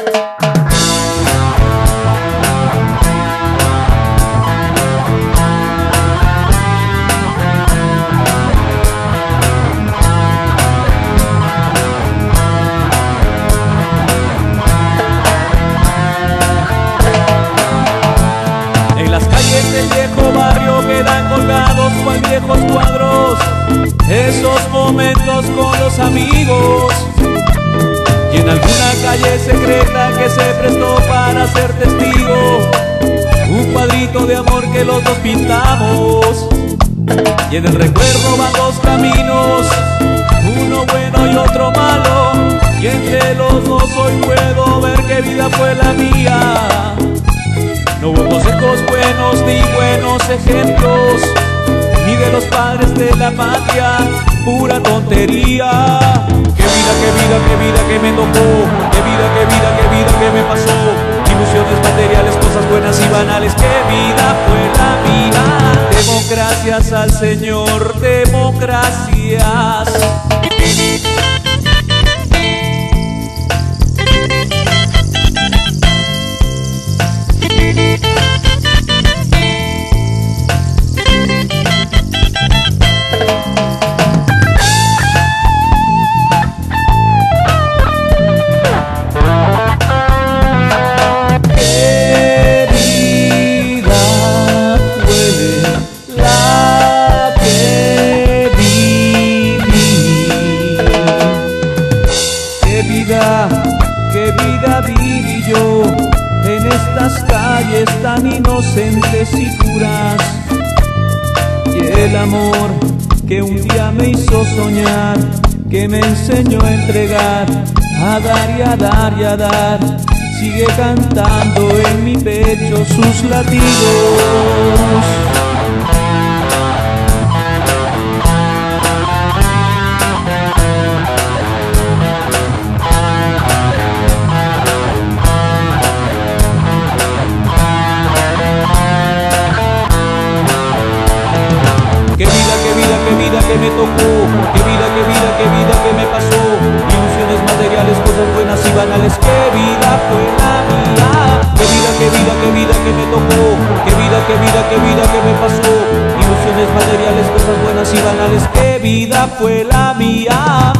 En las calles del viejo barrio quedan colgados cual viejos cuadros. Esos momentos con los amigos Y en alguna calle secreta que se prestó para ser testigo Un cuadrito de amor que los dos pintamos. Y en el recuerdo van dos caminos Uno bueno y otro malo. Y entre los dos hoy puedo ver qué vida fue la mía. No hubo consejos buenos ni buenos ejemplos, ni de los padres de la patria, pura tontería. Que me tocó, qué vida, qué vida, qué vida que me pasó. Ilusiones materiales, cosas buenas y banales, qué vida fue la mía. Democracias al Señor, democracias. Qué vida viví yo en estas calles tan inocentes y puras. Y el amor que un día me hizo soñar, que me enseñó a entregar, a dar y a dar y a dar, sigue cantando en mi pecho sus latidos. Que me tocó, qué vida, qué vida, qué vida que me pasó. Ilusiones materiales, cosas buenas y banales, qué vida fue la mía. Qué vida, qué vida, qué vida que me tocó, qué vida, qué vida, qué vida que me pasó. Ilusiones materiales, cosas buenas y banales, qué vida fue la mía.